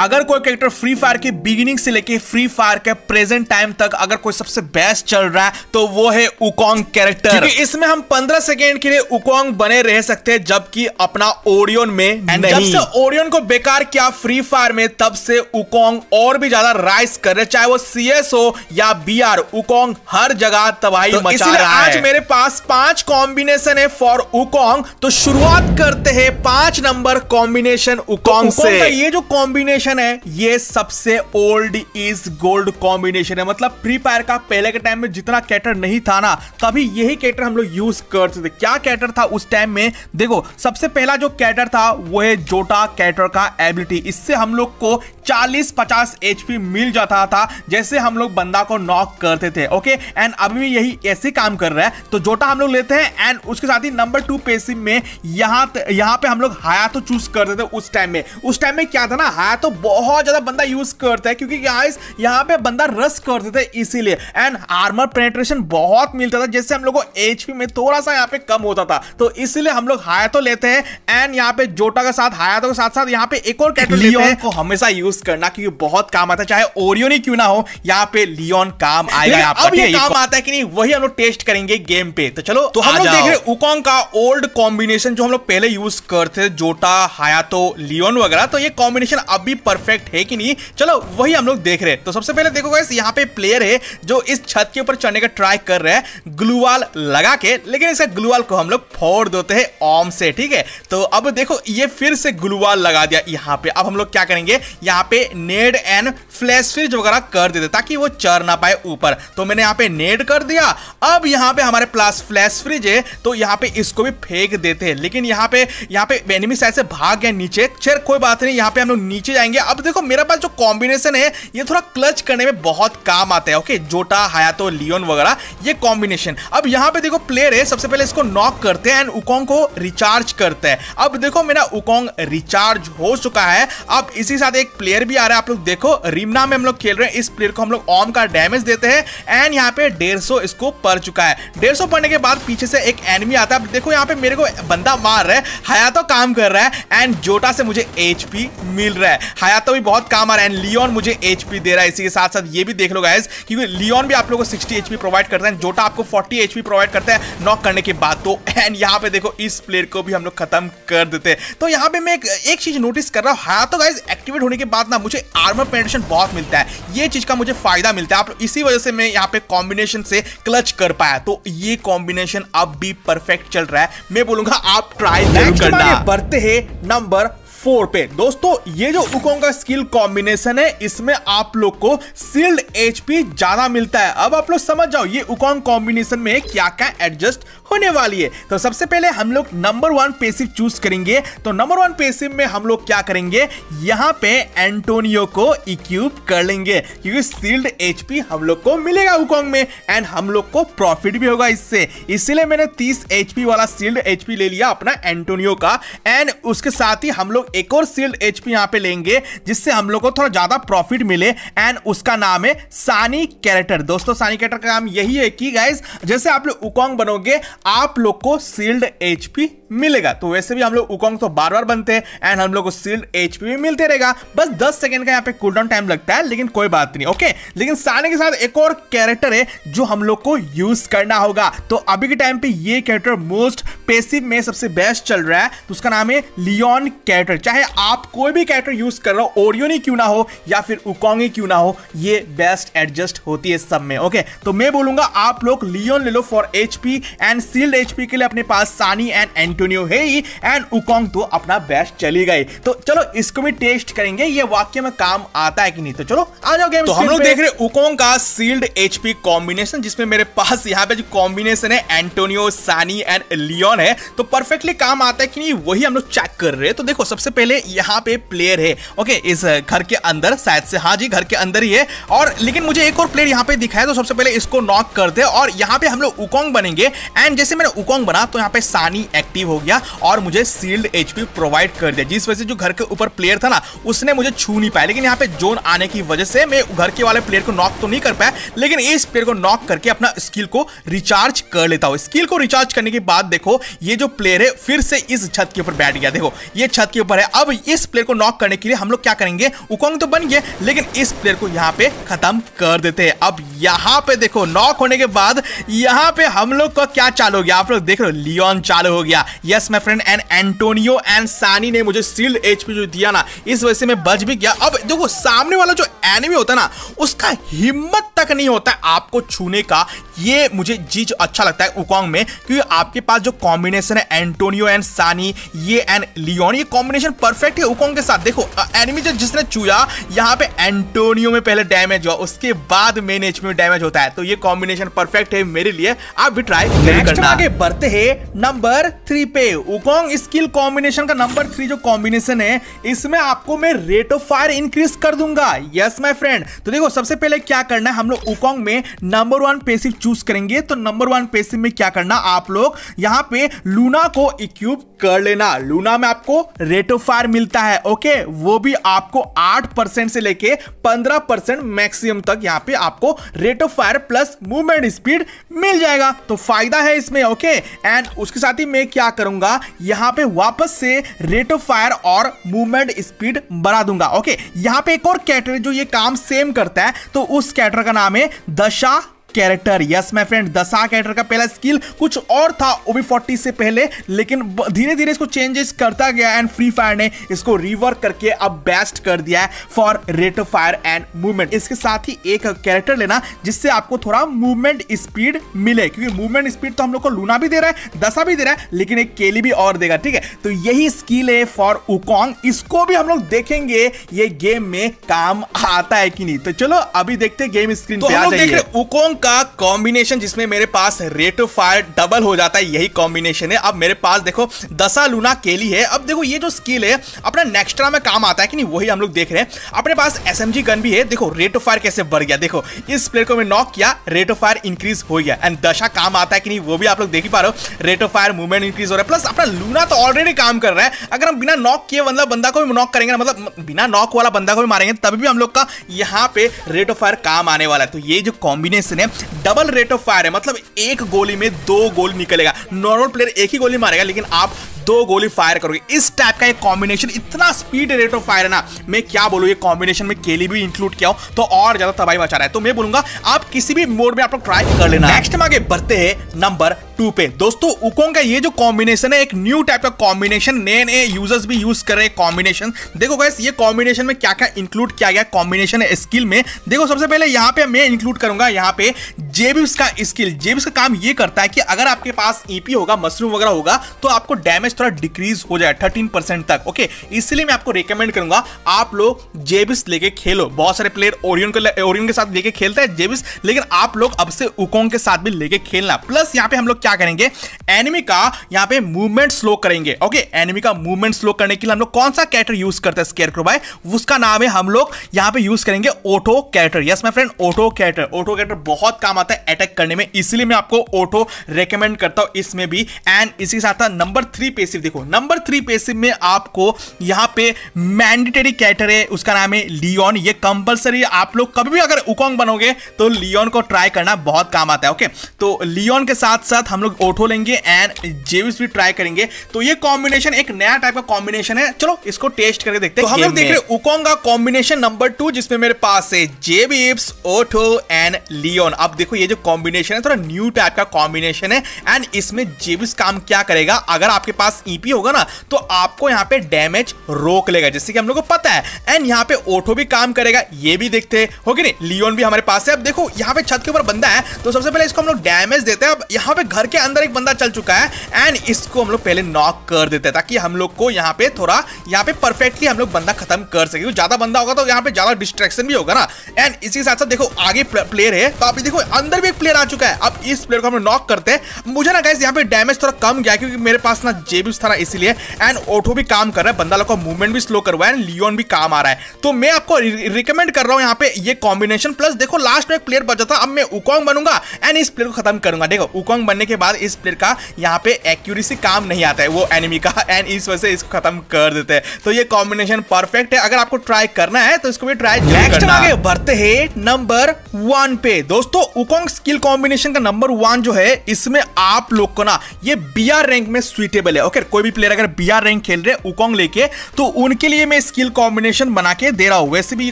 अगर कोई character free fire के बिगिनिंग से लेके फ्री फायर के प्रेजेंट टाइम तक अगर कोई सबसे बेस्ट चल रहा है तो वो है उकोंग कैरेक्टर क्योंकि इसमें हम 15 सेकेंड के लिए उकोंग बने रह सकते हैं जबकि अपना ओरियन में नहीं। जब से ओरियन को बेकार किया फ्री फायर में तब से उकोंग और भी ज़्यादा राइस कर रहे चाहे वो सीएस हो या बीआर उकोंग हर जगह तबाही तो मचा रहा है। आज मेरे पास पाँच कॉम्बिनेशन है फॉर उकोंग तो शुरुआत करते हैं पाँच नंबर कॉम्बिनेशन उकोंग से। ये जो कॉम्बिनेशन है, ये सबसे ओल्ड इज़ गोल्ड कॉम्बिनेशन है। मतलब फ्री फायर का पहले के टाइम में जितना कैटर नहीं था ना, तभी यही कैटर हम लोग यूज़ करते थे। क्या कैटर था उस टाइम में? देखो, सबसे पहला जो कैटर था, वो है जोटा कैटर का एबिलिटी इससे हम लोग को 40-50 एचपी मिल जाता था, जैसे हम लोग बंदा को नॉक करते थे ओके एंड अभी भी यही ऐसे काम कर रहा है। तो जोटा हम लोग लेते हैं एंड उसके साथ ही नंबर टू पेसिव में यहाँ यहाँ पे हम लोग हाया तो चूज़ करते थे उस टाइम में। उस टाइम में क्या था ना हाया तो बहुत ज़्यादा बंदा यूज़ करता है क्योंकि गाइस यहाँ पे बंदा रस करते थे इसीलिए। एंड आर्मर पेनेट्रेशन बहुत मिलता था जैसे हम लोग को एचपी में थोड़ा सा यहाँ पे कम होता था। तो इसीलिए हम लोग हाया तो लेते हैं एंड यहाँ पे जोटा के साथ हाया तो के साथ साथ यहाँ पे एक और कैटेगरी को हमेशा यूज़ करना क्योंकि बहुत काम आता है। चाहे ओरियन ही क्यों ना हो यहाँ पे लियोन काम आएगा यहाँ अब ये काम आता है कि नहीं वही हम लोग टेस्ट करेंगे गेम पे। तो चलो तो हम लोग देख रहे उकोंग का ओल्ड कॉम्बिनेशन जो हम लोग पहले यूज़ करते थे जोटा हायातो लियोन वगैरह तो ये कॉम्बिनेशन अभी परफेक्ट है कि नहीं? चलो, वही हम लोग देख रहे हैं। तो सबसे पहले देखो गाइस यहाँ पे प्लेयर है जो इस छत के ऊपर चढ़ने का ट्राई कर रहे हैं, ग्लूवाल लगा के। लेकिन इसका ग्लूवाल को हम लोग फोड़ देते हैं ऑम से, ठीक है? तो अब देखो, ये फिर से ग्लूवाल लगा दिया यहाँ पे। अब हम लोग क्या करेंगे? यहाँ पे नेड एंड फ्लैश फ्रिज वगैरह कर देते ताकि वो चढ़ ना पाए ऊपर। तो मैंने यहाँ पे नेड कर दिया। अब यहाँ पे हमारे पास फ्लैश फ्रिज है तो यहाँ पे इसको भी फेंक देते हैं। लेकिन यहाँ पे यहाँ पे एनिमी साइड से भाग गया नीचे। चल कोई बात नहीं, यहाँ पे हम लोग नीचे जाएँगे। अब देखो, मेरे पास जो कॉम्बिनेशन है, ये थोड़ा क्लच करने में बहुत काम आता है ओके जोटा, हायातो, लियोन वगैरह, ये कॉम्बिनेशन अब यहाँ पे देखो प्लेयर है, सबसे पहले इसको नॉक करते हैं एंड उकोंग को रिचार्ज करते हैं। अब देखो, मेरा उकोंग रिचार्ज हो चुका है। अब इसी साथ एक प्लेयर भी आ रहा है, आप लोग देखो रिमना में हम लोग खेल रहे हैं। इस प्लेयर को हम लोग ऑम का डैमेज देते हैं एंड यहाँ पे डेढ़ इसको पड़ चुका है। डेढ़ पड़ने के बाद पीछे से एक एनिमी आता है। देखो, यहाँ पे मेरे को बंदा मार रहा है, हयातो काम कर रहा है एंड जोटा से मुझे एचपी मिल रहा है। हयातो भी बहुत काम आ रहा है। एंड लियोन मुझे एचपी दे रहा है। इसी के साथ साथ ये भी देख लो गाइस क्योंकि लियोन भी आप लोगों को 60 एचपी प्रोवाइड करता है। जोटा आपको 40 एचपी प्रोवाइड करता है नॉक करने के बाद। तो एंड यहाँ पे देखो इस प्लेयर को भी हम लोग खत्म कर देते हैं। तो यहाँ पे मैं एक, एक चीज़ नोटिस कर रहा हूँ। हाँ तो गाइज़ एक्टिवेट होने के बाद ना मुझे आर्मर पेनेट्रेशन बहुत मिलता है। ये चीज़ का मुझे फ़ायदा मिलता है। आप इसी वजह से मैं यहाँ पे कॉम्बिनेशन से क्लच कर पाया। तो ये कॉम्बिनेशन अब भी परफेक्ट चल रहा है। मैं बोलूँगा आप ट्राई ज़रूर करना। बढ़ते हैं। नंबर फोर पे। दोस्तों, ये जो उकोंग का स्किल कॉम्बिनेशन है, इसमें आप लोग को सील्ड एचपी ज़्यादा मिलता है। अब आप लोग समझ जाओ, ये उकोंग कॉम्बिनेशन में क्या क्या एडजस्ट होने वाली है। तो सबसे पहले हम लोग नंबर वन पेसिव चूज़ करेंगे। तो नंबर वन पेसिव में हम लोग क्या करेंगे, यहाँ पे एंटोनियो को इक्यूब कर लेंगे, क्योंकि सील्ड एचपी हम लोग को मिलेगा उकोंग में एंड हम लोग को प्रॉफिट भी होगा इससे। इसीलिए मैंने 30 एचपी वाला सील्ड एचपी ले लिया अपना एंटोनियो का एंड उसके साथ ही हम लोग एक और सील्ड एचपी यहाँ पे लेंगे, जिससे हम लोग को थोड़ा ज़्यादा प्रॉफिट मिले एंड उसका नाम है सानी कैरेक्टर दोस्तों सानी कैरेक्टर का नाम यही है कि गाइज़ जैसे आप लोग उकोंग बनोगे, आप लोग को सील्ड एचपी मिलेगा। तो वैसे भी हम लोग उकोंग तो बार बार बनते हैं एंड हम लोग को सील्ड एचपी भी मिलते रहेगा। बस 10 सेकंड का यहाँ पे कूल डाउन टाइम लगता है, लेकिन कोई बात नहीं ओके लेकिन साने के साथ एक और कैरेक्टर है जो हम लोग को यूज़ करना होगा। तो अभी के टाइम पे ये कैरेक्टर मोस्ट पेसिव में सबसे बेस्ट चल रहा है। तो उसका नाम है लियोन कैरेक्टर चाहे आप कोई भी कैरेक्टर यूज़ कर रहे हो ओरियोन क्यों ना हो या फिर उकोंग क्यों ना हो, ये बेस्ट एडजस्ट होती है सब में ओके तो मैं बोलूँगा आप लोग लियोन ले लो for HP and sealed HP के लिए अपने पास सानी एंड एंटोनियो है ही एंड उकोंग तो अपना बेस्ट चली गई। तो चलो इसको भी टेस्ट करेंगे ये वाक्य में काम आता है कि नहीं? तो चलो आ जाओ गेम तो हम लोग देख रहे उकोंग का सील्ड एचपी कॉम्बिनेशन जिसमें मेरे पास यहाँ पे जो कॉम्बिनेशन है एंटोनियो सानी एंड लियोन है। तो परफेक्टली काम आता है कि नहीं वही हम लोग चेक कर रहे हैं। तो देखो सबसे पहले यहाँ पे प्लेयर है। ओके इस घर के अंदर शायद से हाँ जी घर के अंदर ही है। और लेकिन मुझे एक और प्लेयर यहाँ पे दिखाया तो सबसे पहले इसको नॉक कर दे। और यहाँ पे हम लोग उकोंग बनेंगे। एंड जैसे मैंने उकोंग बना तो यहाँ पे सानी एक्टिव हो गया और मुझे सील्ड एचपी प्रोवाइड कर दिया। जिस वजह से जो घर के ऊपर प्लेयर था ना, उसने मुझे छू नहीं पाया। लेकिन यहाँ पे जोन आने की वजह से मैं घर के वाले प्लेयर को नॉक तो नहीं कर पाया, लेकिन इस प्लेयर को नॉक करके अपना स्किल को रिचार्ज कर लेता हूँ। स्किल को रिचार्ज करने के बाद देखो, ये जो प्लेयर है, फिर से इस छत के ऊपर बैठ गया। देखो, ये छत के ऊपर है। अब इस प्लेयर को नॉक करने के लिए हम लोग क्या करेंगे? उकोंग तो बन गए, लेकिन इस प्लेयर को यहाँ पे खत्म कर देते हैं। अब यहाँ पे देखो नॉक होने के बाद यहाँ पे हम लोग का क्या चालू हो गया? आप लोग देख हो लियोन चालू हो गया। Yes my friend and Antonio and Shani ने मुझे सील्ड एचपी जो दिया ना इस वजह से मैं बच भी गया। अब देखो सामने वाला जो एनिमी होता है ना उसका हिम्मत तक नहीं होता है आपको छूने का। ये मुझे चीज़ अच्छा लगता है उकोंग में क्योंकि आपके पास जो कॉम्बिनेशन है एंटोनियो एंड सानी ये एंड लियोन ये कॉम्बिनेशन परफेक्ट है उकोंग के साथ। देखो एनिमी जो जिसने चूया यहाँ पे एंटोनियो में पहले डैमेज हुआ उसके बाद मेन एच में डैमेज होता है। तो ये कॉम्बिनेशन परफेक्ट है मेरे लिए। आप भी ट्राई करना। आगे बढ़ते हैं नंबर थ्री पे उकोंग स्किल कॉम्बिनेशन का नंबर थ्री जो कॉम्बिनेशन है, इसमें आपको मैं रेट ऑफ़ फायर इंक्रीज कर दूँगा। यस माय फ्रेंड तो देखो, सबसे पहले क्या करना है, हम लोग उकोंग में नंबर वन पेसिव चूज़ करेंगे। तो नंबर वन पेसिव में क्या करना आप लोग? यहाँ पे लूना को इक्यूब कर लेना। लूना में आपको रेट ऑफ़ फायर मिलता है ओके वो भी आपको आठ से लेके पंद्रह मैक्सिमम तक यहाँ पे आपको rate of fire plus movement speed मिल जाएगा। तो फ़ायदा है इसमें ओके एंड उसके साथ ही मैं क्या करूँगा, यहाँ पे वापस से रेट ऑफ़ फायर और मूवमेंट स्पीड बढ़ा दूँगा ओके यहाँ पे एक और कैटर जो ये काम सेम करता है तो उस कैटर का नाम है Dasha character yes my friend Dasha character का पहला स्किल कुछ और था ओबी फोर्टी से पहले लेकिन धीरे धीरे इसको चेंजेस करता गया एंड फ्री फायर ने इसको रिवर्क करके अब बेस्ट कर दिया है for rate of fire and movement इसके साथ ही एक कैरेक्टर लेना जिससे आपको थोड़ा मूवमेंट स्पीड मिले क्योंकि मूवमेंट स्पीड तो हम लोग को लूना भी दे रहा है दशा भी दे रहा है लेकिन एक केली भी और देगा ठीक है? तो यही स्किल है फॉर उकॉन्ग इसको भी हम लोग देखेंगे ये गेम में काम आता है कि नहीं? तो चलो अभी देखते गेम स्क्रीन तो पे आ जाइए। उकॉन्ग का कॉम्बिनेशन जिसमें मेरे पास रेट ऑफ़ फायर डबल हो जाता है, यही कॉम्बिनेशन है। अब मेरे पास देखो, दसा लूना केली है। अब देखो, ये जो स्किल है, अपना नेक्स्ट्रा में काम आता है कि नहीं, वही हम लोग देख रहे हैं। अपने पास एसएमजी गन भी है। देखो रेट ऑफ़ फायर कैसे बढ़ गया। देखो, इस प्लेयर को मैं नॉक किया रेट ऑफ़ फायर इंक्रीज हो गया। एंड दशा काम आता है कि नहीं, वो भी आप लोग देख ही पा रहे हो। Rate of fire movement increase हो रहा है। प्लस अपना लूना तो ऑलरेडी काम कर रहा है। अगर हम बिना नॉक किए मतलब बंदा को भी नॉक करेंगे मतलब बिना नॉक वाला बंदा को भी मारेंगे तभी भी हम लोग का यहाँ पे रेट ऑफ़ फायर काम आने वाला है। तो ये जो कॉम्बिनेशन है डबल रेट ऑफ़ फायर है। मतलब एक गोली में दो गोल निकलेगा। नॉर्मल प्लेयर एक ही गोली मारेगा, लेकिन आप दो गोली फायर करोगे। इस टाइप का एक कॉम्बिनेशन इतना स्पीड रेट ऑफ़ फायर है ना, मैं क्या बोलूँ, ये कॉम्बिनेशन में केली भी इंक्लूड किया हो तो और ज़्यादा तबाही मचा रहा है। तो मैं बोलूँगा, आप किसी भी मोड में आप लोग ट्राई कर लेना। नेक्स्ट हम आगे बढ़ते हैं नंबर टू पे। दोस्तों उकोंग का ये जो कॉम्बिनेशन है, एक न्यू टाइप का कॉम्बिनेशन नए नए यूज़र्स भी यूज़ कर रहे हैं कॉम्बिनेशन देखो गैस ये कॉम्बिनेशन में क्या क्या इंक्लूड किया गया कॉम्बिनेशन स्किल में। देखो, सबसे पहले यहाँ पे मैं इंक्लूड करूँगा, यहाँ पे जेबिस का स्किल जेबिस का काम ये करता है कि अगर आपके पास ईपी होगा, मशरूम वगैरह होगा तो आपको डैमेज थोड़ा डिक्रीज हो जाए थर्टीन परसेंट तक ओके इसलिए मैं आपको रिकमेंड करूँगा, आप लोग जेबिस लेके खेलो। बहुत सारे प्लेयर ओरियन के ओरियन के साथ लेके खेलते हैं, जेबिस, लेकिन आप लोग अब से उकोंग के साथ भी लेके खेलना। प्लस यहाँ पे हम लोग क्या करेंगे? एनिमी का यहाँ पे मूवमेंट स्लो करेंगे ओके एनिमी का मूवमेंट स्लो करने के लिए हम लोग कौन सा कैरेक्टर यूज़ करते हैं स्केयर भाई? उसका नाम है हम लोग यहाँ पे यूज़ करेंगे auto character yes my friend auto character auto character बहुत काम आता है अटैक करने में इसलिए मैं आपको ऑटो रेकमेंड करता हूँ इसमें भी। एंड इसी के साथ नंबर थ्री पेसिव देखो। नंबर थ्री पेसिव में आपको यहाँ पे मैंडेटरी कैरेक्टर है उसका नाम है लियोन ये कंपलसरी आप लोग कभी भी अगर उकोंग बनोगे तो लियोन को ट्राई करना बहुत काम आता है ओके तो लियोन के साथ साथ हम लोग ऑटो लेंगे एंड जेविस भी ट्राई करेंगे। तो ये कॉम्बिनेशन एक नया टाइप का कॉम्बिनेशन है। चलो इसको टेस्ट करके देखते हैं। तो हम लोग देख रहे उकोंग का कॉम्बिनेशन नंबर टू जिसमें मेरे पास है जेबिप्स ऑटो एंड लियोन अब देखो ये जो कॉम्बिनेशन है, थोड़ा न्यू टाइप का कॉम्बिनेशन है। एंड इसमें जेबिस काम क्या करेगा? अगर आपके पास ईपी e होगा ना तो आपको यहाँ पे डैमेज रोक लेगा, जैसे कि हम लोग को पता है। एंड यहाँ पे ऑटो भी काम करेगा, ये भी देखते हो कि नहीं? लियोन भी हमारे पास है। अब देखो, यहाँ पे छत के ऊपर बंदा है तो सबसे पहले इसको हम लोग डैमेज देते हैं। अब यहाँ पे घर के अंदर एक बंदा चल चुका है एंड इसको हम लोग पहले नॉक कर देते हैं, ताकि हम लोग को यहाँ पे थोड़ा, यहाँ पे परफेक्टली हम लोग बंदा खत्म कर सके। ज़्यादा बंदा होगा तो यहाँ पे ज़्यादा डिस्ट्रेक्शन भी होगा ना। एंड इसी के साथ साथ देखो, आगे प्लेयर है तो आप देखो अंदर भी एक प्लेयर आ चुका है। अब इस प्लेयर को हम नॉक करते हैं। मुझे ना गाइस यहाँ पे डैमेज थोड़ा कम गया क्योंकि मेरे पास ना जेबिस था ना इसीलिए। एंड ऑटो भी काम कर रहा है। बंदा लोग का मूवमेंट भी स्लो करवा है लियोन भी काम आ रहा है। तो मैं आपको रिकमेंड कर रहा हूँ यहाँ पे ये कॉम्बिनेशन प्लस देखो लास्ट में एक प्लेयर बचा था अब मैं उकोंग बनूँगा एंड इस प्लेयर को खत्म करूँगा। देखो उकोंग बनने के बाद इस प्लेयर का यहाँ पे एक्यूरेसी काम नहीं आता है वो एनिमी का। एंड इस वजह से इसको खत्म कर देते हैं। तो ये कॉम्बिनेशन परफेक्ट है। अगर आपको ट्राई करना है तो इसको भी ट्राई नेक्स्ट आगे बढ़ते हैं नंबर वन पे। दोस्तों उकोंग स्किल कॉम्बिनेशन का नंबर वन जो है, इसमें आप लोग को ना, ये बीआर रैंक में सुइटेबल है ओके कोई भी प्लेयर अगर बीआर रैंक खेल रहे उकोंग लेके तो उनके लिए मैं स्किल कॉम्बिनेशन बना के दे रहा हूँ। वैसे भी ये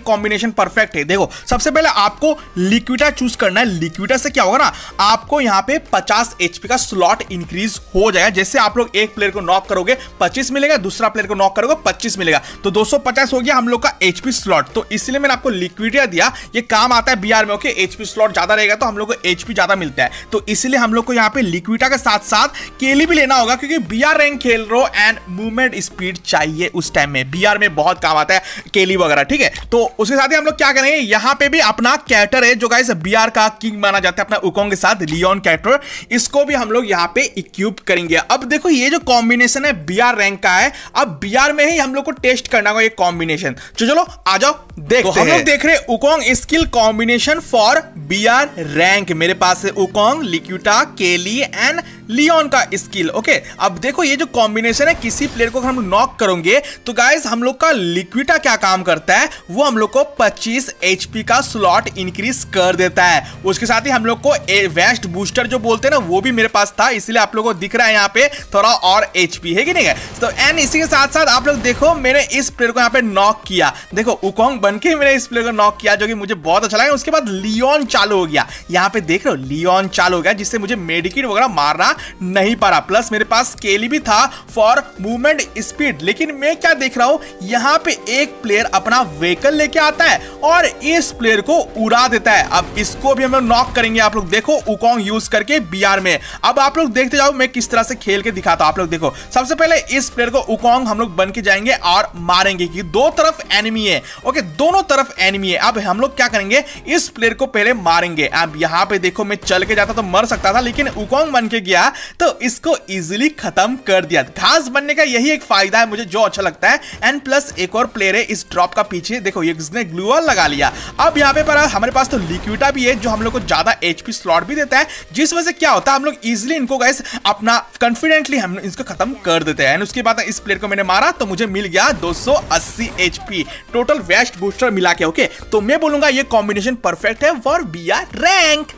कॉम्बिनेशन परफेक्ट है। देखो, सबसे पहले आपको लिक्विडा चूज़ करना है। लिक्विडा से क्या होगा ना, आपको यहाँ पे 50 एचपी का स्लॉट इंक्रीज हो जाएगा। जैसे आप लोग एक प्लेयर को नॉक करोगे 25 मिलेगा, दूसरा प्लेयर को नॉक करोगे 25 मिलेगा। तो 250 हो गया हम लोग का एचपी स्लॉट तो इसलिए मैंने आपको लिक्विडिया दिया। ये काम आता है बीआर में ओके एचपी स्लॉट ज़्यादा रहेगा तो हम लोग को एचपी ज़्यादा मिलता है। तो इसलिए हम लोग को यहाँ पे लिक्विडा के साथ साथ केली भी लेना होगा क्योंकि बीआर रैंक खेल रहे हो एंड मूवमेंट स्पीड चाहिए उस टाइम में। बीआर में बहुत काम आता है केली वगैरह ठीक है? तो उसके साथ ही हम लोग क्या करेंगे यहाँ पे भी अपना कैरेक्टर है जो गाइस बीआर का किंग माना जाता है अपना उकोंग के साथ लियोन कैरेक्टर इसको भी हम लोग यहाँ पे इक्विप करेंगे। अब देखो ये जो कॉम्बिनेशन है बीआर रैंक का है अब बीआर में ही हम लोग को टेस्ट करना होगा ये कॉम्बिनेशन तो चलो आ जाओ देख तो हम लोग देख रहे Wukong skill combination for BR rank मेरे पास है उकोंग लिक्यूटा केली एंड लियोन का स्किल ओके अब देखो ये जो कॉम्बिनेशन है, किसी प्लेयर को हम नॉक करोगे तो गाइज़ हम लोग का लिक्विटा क्या काम करता है? वो हम लोग को 25 एचपी का स्लॉट इंक्रीज कर देता है। उसके साथ ही हम लोग को वेस्ट बूस्टर जो बोलते हैं ना, वो भी मेरे पास था, इसलिए आप लोगों को दिख रहा है यहाँ पे थोड़ा और एचपी है कि नहीं है? तो एंड इसी के साथ साथ आप लोग देखो, मैंने इस प्लेयर को यहाँ पे नॉक किया। देखो उकोंग बन के मैंने इस प्लेयर को नॉक किया, जो कि मुझे बहुत अच्छा लगा। उसके बाद लियोन चालू हो गया। यहाँ पे देख रहे हो लियोन चालू हो गया, जिससे मुझे मेडिकेट वगैरह मारना नहीं पा रहा प्लस मेरे पास स्केली भी था फॉर मूवमेंट स्पीड लेकिन मैं क्या देख रहा हूँ? यहाँ पे एक प्लेयर अपना व्हीकल लेके आता है और इस प्लेयर को उड़ा देता है। अब इसको भी हम लोग नॉक करेंगे। आप लोग देखो उकोंग यूज़ करके बीआर में। अब आप लोग देखते जाओ, मैं किस तरह से खेल के दिखाता हूँ। आप लोग देखो, सबसे पहले इस प्लेयर को उकोंग हम लोग बन के जाएँगे और मारेंगे कि दो तरफ़ एनिमी है। ओके दोनों तरफ़ एनिमी है। अब हम लोग क्या करेंगे? इस प्लेयर को पहले मारेंगे। अब यहाँ पे देखो, मैं चल के जाता तो मर सकता था, लेकिन उकोंग बन के गया। तो इसको इजिली खत्म कर दिया। घास बनने का यही एक फ़ायदा है, मुझे जो अच्छा लगता है। एंड प्लस एक और प्लेयर है इस ड्रॉप का पीछे। देखो, ये इसने ग्लूअल लगा लिया। अब यहाँ पे पर हमारे पास तो लिक्विडा भी है, जो हम लोग को ज़्यादा एचपी स्लॉट भी देता है। जिस वजह से क्या होता है, हम लोग इजिली इनको गाइस अपना कॉन्फिडेंटली हम इसको खत्म कर देते हैं। उसके बाद इस प्लेयर को मैंने मारा तो मुझे मिल गया 280 एचपी टोटल वेस्ट बूस्टर मिला के ओके तो मैं बोलूँगा ये कॉम्बिनेशन परफेक्ट है फॉर बी रैंक